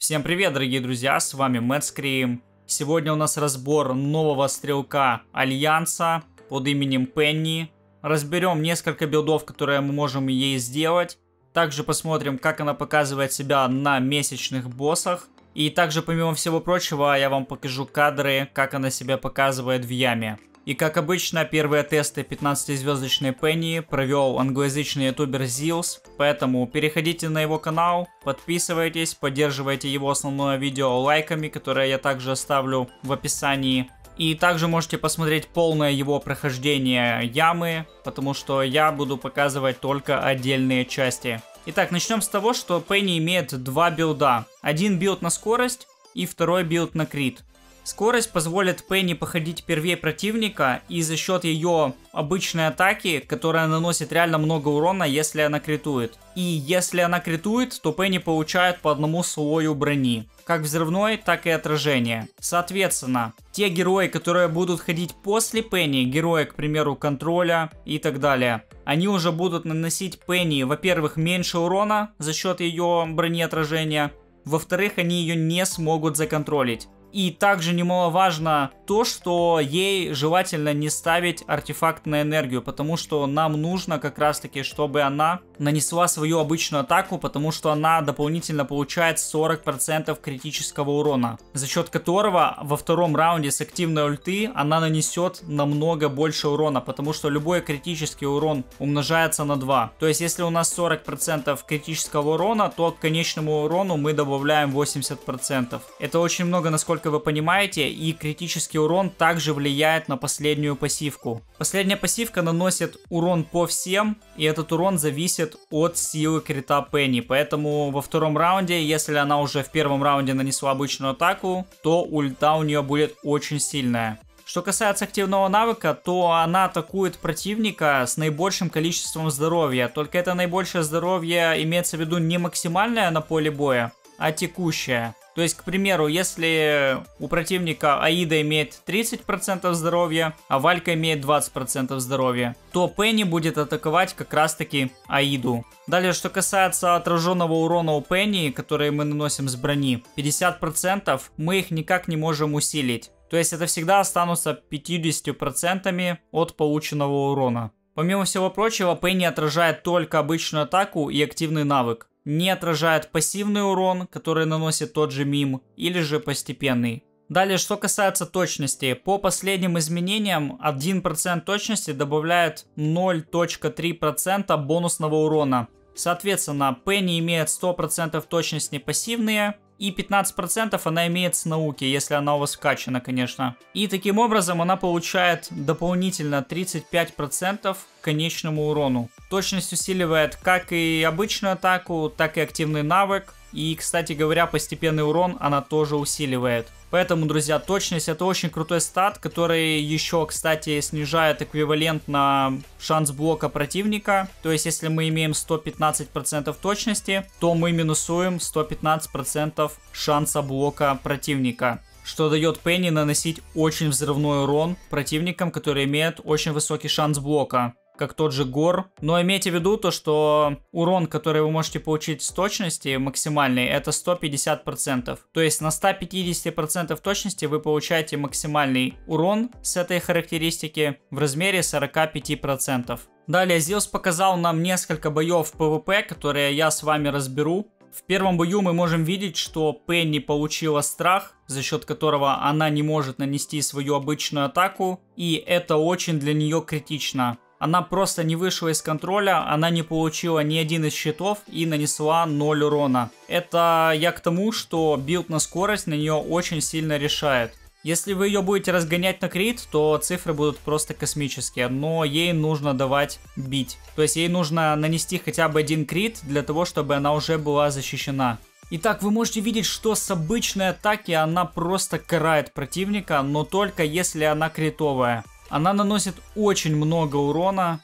Всем привет, дорогие друзья, с вами Мэтт Скрим. Сегодня у нас разбор нового стрелка Альянса под именем Пенни. Разберем несколько билдов, которые мы можем ей сделать. Также посмотрим, как она показывает себя на месячных боссах. И также, помимо всего прочего, я вам покажу кадры, как она себя показывает в яме. И как обычно, первые тесты 15-звездочной Пенни провел англоязычный ютубер Зилс, поэтому переходите на его канал, подписывайтесь, поддерживайте его основное видео лайками, которые я также оставлю в описании. И также можете посмотреть полное его прохождение ямы, потому что я буду показывать только отдельные части. Итак, начнем с того, что Пенни имеет два билда. Один билд на скорость и второй билд на крит. Скорость позволит Пенни походить первее противника и за счет ее обычной атаки, которая наносит реально много урона, если она критует. И если она критует, то Пенни получает по одному слою брони. Как взрывной, так и отражение. Соответственно, те герои, которые будут ходить после Пенни, герои, к примеру, контроля и так далее, они уже будут наносить Пенни, во-первых, меньше урона за счет ее брони отражения, во-вторых, они ее не смогут законтролить. И также немаловажно то, что ей желательно не ставить артефакт на энергию, потому что нам нужно как раз таки, чтобы она нанесла свою обычную атаку, потому что она дополнительно получает 40% критического урона, за счет которого во втором раунде с активной ульты она нанесет намного больше урона, потому что любой критический урон умножается на 2. То есть если у нас 40% критического урона, то к конечному урону мы добавляем 80%. Это очень много, насколько вы понимаете, и критический урон также влияет на последнюю пассивку. Последняя пассивка наносит урон по всем, и этот урон зависит от силы крита Пенни. Поэтому во втором раунде, если она уже в первом раунде нанесла обычную атаку, то ульта у нее будет очень сильная. Что касается активного навыка, то она атакует противника с наибольшим количеством здоровья. Только это наибольшее здоровье имеется в виду не максимальное на поле боя, а текущее. То есть, к примеру, если у противника Аида имеет 30% здоровья, а Валька имеет 20% здоровья, то Пенни будет атаковать как раз таки Аиду. Далее, что касается отраженного урона у Пенни, который мы наносим с брони, 50% мы их никак не можем усилить. То есть это всегда останутся 50% от полученного урона. Помимо всего прочего, Пенни отражает только обычную атаку и активный навык не отражает пассивный урон, который наносит тот же мим, или же постепенный. Далее, что касается точности. По последним изменениям 1% точности добавляет 0.3% бонусного урона. Соответственно, Пенни имеет 100% точности пассивные, и 15% она имеет с науки, если она у вас вкачана, конечно. И таким образом она получает дополнительно 35% к конечному урону. Точность усиливает как и обычную атаку, так и активный навык. И, кстати говоря, постепенный урон она тоже усиливает. Поэтому, друзья, точность это очень крутой стат, который еще, кстати, снижает эквивалент на шанс блока противника. То есть, если мы имеем 115% точности, то мы минусуем 115% шанса блока противника что дает Пенни наносить очень взрывной урон противникам, которые имеют очень высокий шанс блока как тот же Гор. Но имейте в виду то, что урон, который вы можете получить с точности максимальный, это 150%. То есть на 150% точности вы получаете максимальный урон с этой характеристики в размере 45%. Далее Зилс показал нам несколько боев PvP, которые я с вами разберу. В первом бою мы можем видеть, что Пенни получила страх, за счет которого она не может нанести свою обычную атаку, и это очень для нее критично она просто не вышла из контроля, она не получила ни один из щитов и нанесла 0 урона. Это я к тому, что билд на скорость на нее очень сильно решает. Если вы ее будете разгонять на крит, то цифры будут просто космические, но ей нужно давать бить. То есть ей нужно нанести хотя бы один крит для того, чтобы она уже была защищена. Итак, вы можете видеть, что с обычной атаки она просто карает противника, но только если она критовая. Она наносит очень много урона.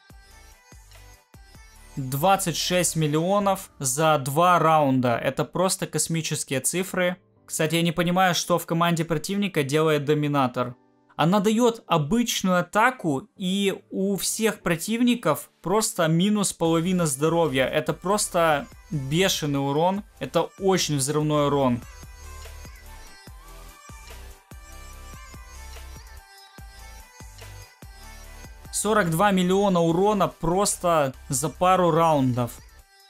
26 миллионов за два раунда. Это просто космические цифры. Кстати, я не понимаю, что в команде противника делает Доминатор. Она дает обычную атаку, и у всех противников просто минус половина здоровья. Это просто бешеный урон. Это очень взрывной урон. 42 миллиона урона просто за пару раундов.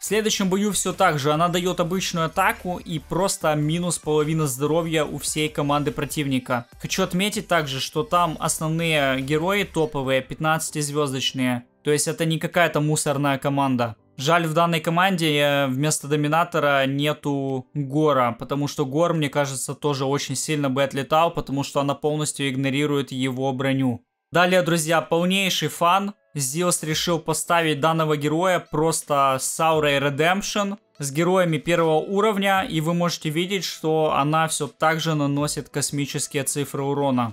В следующем бою все так же, она дает обычную атаку и просто минус половина здоровья у всей команды противника. Хочу отметить также, что там основные герои топовые, 15-звездочные, то есть это не какая-то мусорная команда. Жаль, в данной команде э, вместо Доминатора нету Гора, потому что Гор, мне кажется, тоже очень сильно бы отлетал, потому что она полностью игнорирует его броню. Далее, друзья, полнейший фан. Зиос решил поставить данного героя просто с аурой Redemption, с героями первого уровня, и вы можете видеть, что она все так же наносит космические цифры урона.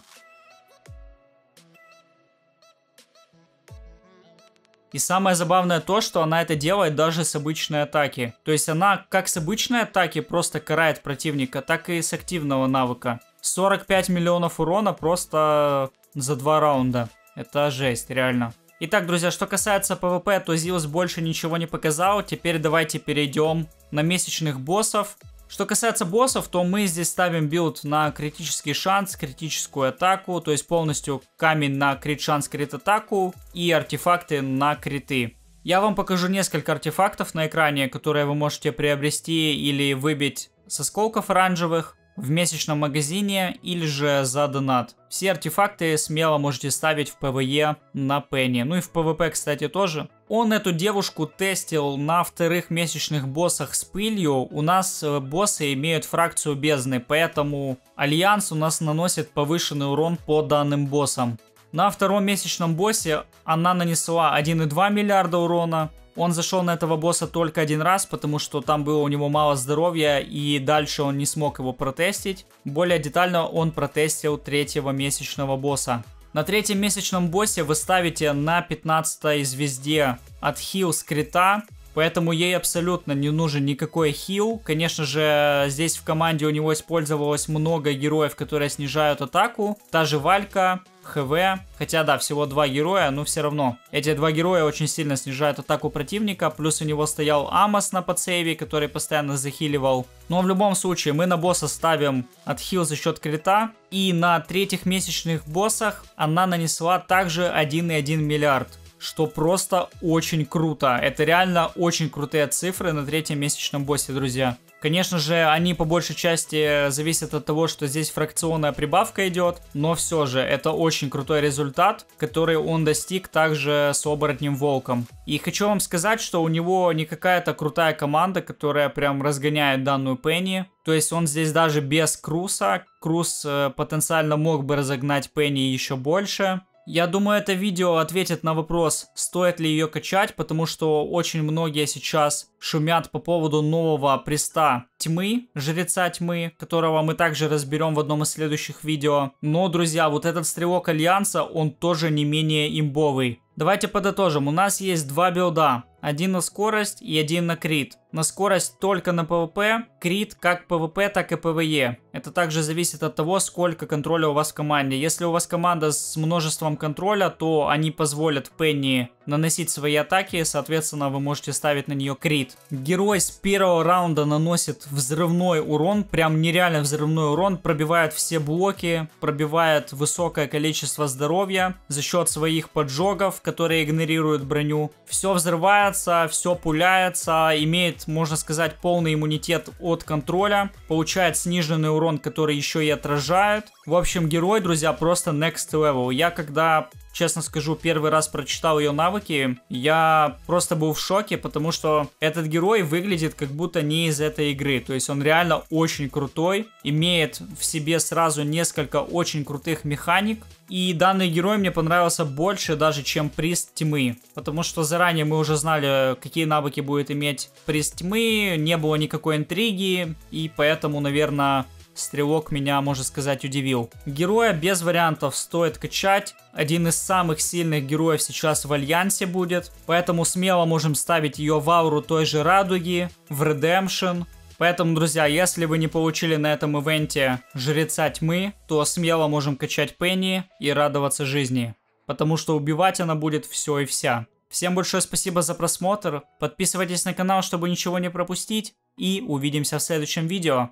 И самое забавное то, что она это делает даже с обычной атаки. То есть она как с обычной атаки просто карает противника, так и с активного навыка. 45 миллионов урона просто за два раунда. Это жесть, реально. Итак, друзья, что касается PvP, то Зиус больше ничего не показал. Теперь давайте перейдем на месячных боссов. Что касается боссов, то мы здесь ставим билд на критический шанс, критическую атаку, то есть полностью камень на крит шанс, крит атаку и артефакты на криты. Я вам покажу несколько артефактов на экране, которые вы можете приобрести или выбить со осколков оранжевых в месячном магазине или же за донат. Все артефакты смело можете ставить в PvE на Пенни. Ну и в PvP, кстати, тоже. Он эту девушку тестил на вторых месячных боссах с пылью. У нас э, боссы имеют фракцию бездны, поэтому Альянс у нас наносит повышенный урон по данным боссам. На втором месячном боссе она нанесла 1,2 миллиарда урона, он зашел на этого босса только один раз, потому что там было у него мало здоровья, и дальше он не смог его протестить. Более детально он протестил третьего месячного босса. На третьем месячном боссе вы ставите на 15 звезде отхил с крита, Поэтому ей абсолютно не нужен никакой хил. Конечно же, здесь в команде у него использовалось много героев, которые снижают атаку. Та же Валька, ХВ. Хотя, да, всего два героя, но все равно. Эти два героя очень сильно снижают атаку противника. Плюс у него стоял Амос на подсейве, который постоянно захиливал. Но в любом случае, мы на босса ставим отхил за счет крита. И на третьих месячных боссах она нанесла также 1,1 миллиард что просто очень круто. Это реально очень крутые цифры на третьем месячном боссе, друзья. Конечно же, они по большей части зависят от того, что здесь фракционная прибавка идет, но все же это очень крутой результат, который он достиг также с оборотнем волком. И хочу вам сказать, что у него не какая-то крутая команда, которая прям разгоняет данную Пенни. То есть он здесь даже без Круса. Крус э, потенциально мог бы разогнать Пенни еще больше. Я думаю, это видео ответит на вопрос, стоит ли ее качать, потому что очень многие сейчас шумят по поводу нового приста тьмы, жреца тьмы, которого мы также разберем в одном из следующих видео. Но, друзья, вот этот стрелок Альянса, он тоже не менее имбовый. Давайте подытожим, у нас есть два билда. Один на скорость и один на крит. На скорость только на PvP, крит как PvP, так и PvE. Это также зависит от того, сколько контроля у вас в команде. Если у вас команда с множеством контроля, то они позволят Пенни наносить свои атаки, соответственно, вы можете ставить на нее крит. Герой с первого раунда наносит взрывной урон, прям нереально взрывной урон, пробивает все блоки, пробивает высокое количество здоровья за счет своих поджогов, которые игнорируют броню. Все взрывает взрывается, все пуляется, имеет, можно сказать, полный иммунитет от контроля, получает сниженный урон, который еще и отражает. В общем, герой, друзья, просто next level. Я когда честно скажу, первый раз прочитал ее навыки, я просто был в шоке, потому что этот герой выглядит как будто не из этой игры. То есть он реально очень крутой, имеет в себе сразу несколько очень крутых механик. И данный герой мне понравился больше даже, чем приз тьмы. Потому что заранее мы уже знали, какие навыки будет иметь приз тьмы, не было никакой интриги, и поэтому, наверное, Стрелок меня, можно сказать, удивил. Героя без вариантов стоит качать. Один из самых сильных героев сейчас в Альянсе будет. Поэтому смело можем ставить ее в ауру той же Радуги, в Redemption. Поэтому, друзья, если вы не получили на этом ивенте Жреца Тьмы, то смело можем качать Пенни и радоваться жизни. Потому что убивать она будет все и вся. Всем большое спасибо за просмотр. Подписывайтесь на канал, чтобы ничего не пропустить. И увидимся в следующем видео.